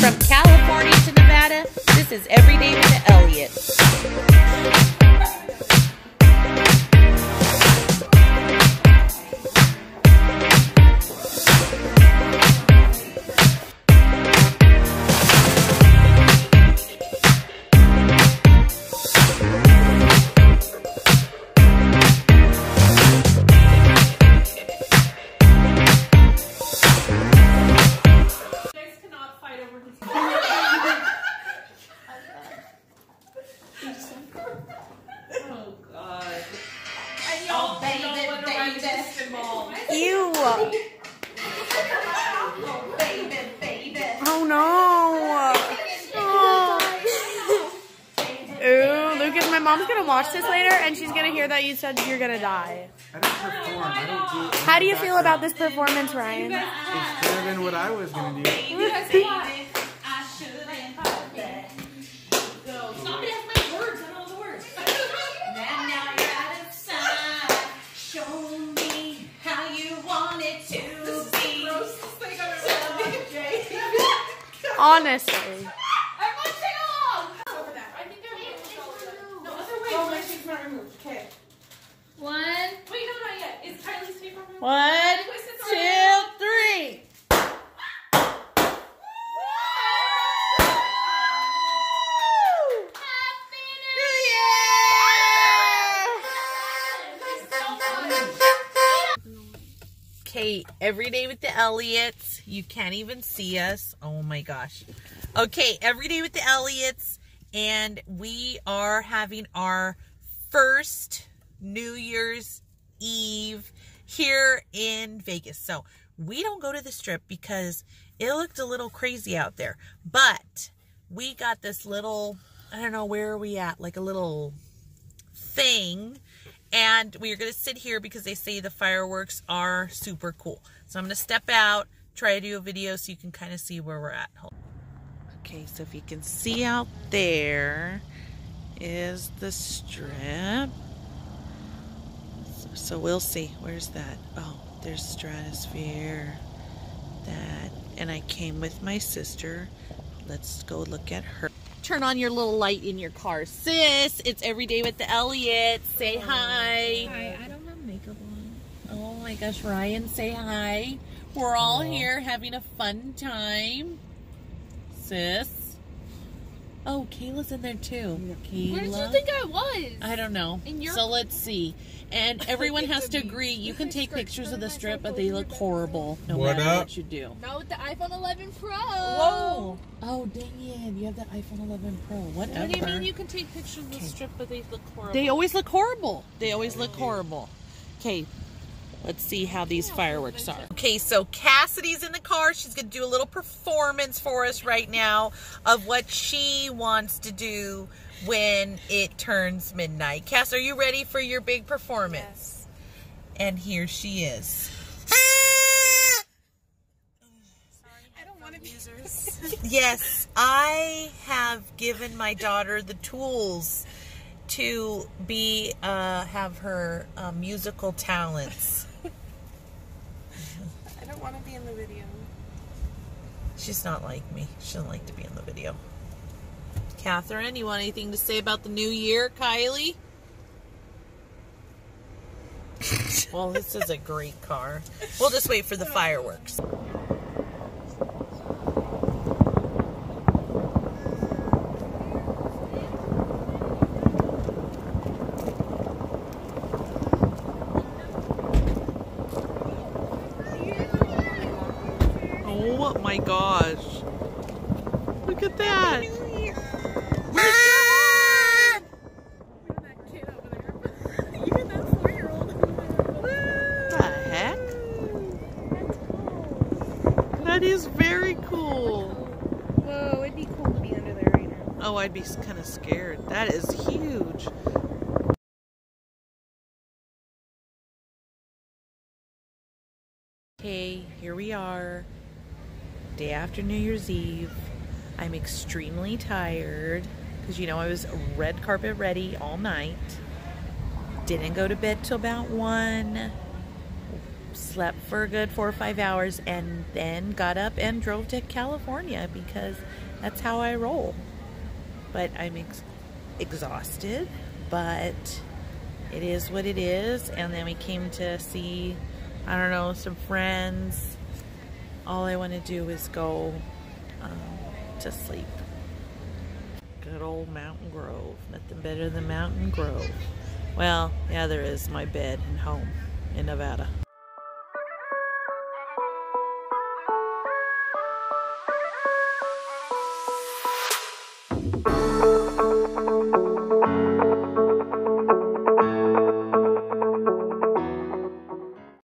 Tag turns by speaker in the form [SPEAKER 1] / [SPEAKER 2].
[SPEAKER 1] From California to Nevada, this is Everyday with the mom's gonna watch this later and she's gonna hear that you said you're gonna die.
[SPEAKER 2] I don't perform. I don't do.
[SPEAKER 1] How do you feel about this performance, Ryan?
[SPEAKER 2] It's better than what I was gonna do.
[SPEAKER 3] I
[SPEAKER 4] One.
[SPEAKER 5] Wait, no, not yet. Is Kylie's removed?
[SPEAKER 1] One,
[SPEAKER 5] Twist it.
[SPEAKER 1] Okay, every day with the Elliotts. You can't even see us. Oh my gosh. Okay, every day with the Elliotts. And we are having our first New Year's Eve here in Vegas. So we don't go to the strip because it looked a little crazy out there. But we got this little, I don't know, where are we at? Like a little thing and we are going to sit here because they say the fireworks are super cool. So I'm going to step out, try to do a video so you can kind of see where we're at. Okay, so if you can see out there is the strip. So, so we'll see. Where's that? Oh, there's Stratosphere. That. And I came with my sister. Let's go look at her. Turn on your little light in your car. Sis, it's every day with the Elliotts. Say oh, hi.
[SPEAKER 4] Hi, I don't have makeup on.
[SPEAKER 1] Oh my gosh, Ryan, say hi. We're all here having a fun time. Sis. Oh, Kayla's in there too. Kayla.
[SPEAKER 4] Where did you think I was?
[SPEAKER 1] I don't know.
[SPEAKER 4] In your-
[SPEAKER 1] So let's see. And everyone has to agree. You can take pictures of the strip, but they look horrible no
[SPEAKER 2] What
[SPEAKER 1] matter
[SPEAKER 2] up?
[SPEAKER 1] what you do.
[SPEAKER 4] Not with the iPhone 11 Pro.
[SPEAKER 1] Whoa! Oh, dang it. You have the iPhone 11 Pro. Whatever.
[SPEAKER 4] What do you mean you can take pictures of the strip, but they look horrible?
[SPEAKER 1] They always look horrible. They always look horrible. Okay, let's see how these fireworks are. Okay, so Cassidy's in the car. She's going to do a little performance for us right now of what she wants to do when it turns midnight. Cass, are you ready for your big performance? Yes. And here she is.
[SPEAKER 4] I don't want to
[SPEAKER 1] Yes, I have given my daughter the tools to be uh, have her uh, musical talents.
[SPEAKER 5] I don't want to be in the video.
[SPEAKER 1] She's not like me. She doesn't like to be in the video. Catherine, you want anything to say about the new year, Kylie? well, this is a great car. We'll just wait for the fireworks. My gosh. Look at that. Ah! What the heck? That is very cool.
[SPEAKER 4] Whoa, it'd be cool to be under there right now.
[SPEAKER 1] Oh, I'd be kind of scared. That is huge. Okay, here we are. Day after New Year's Eve. I'm extremely tired because you know I was red carpet ready all night. Didn't go to bed till about 1. slept for a good four or five hours, and then got up and drove to California because that's how I roll. But I'm ex- exhausted, but it is what it is. And then we came to see, I don't know, some friends. All I want to do is go um, to sleep. Good old Mountain Grove. Nothing better than Mountain Grove. Well, yeah, there is my bed and home in Nevada.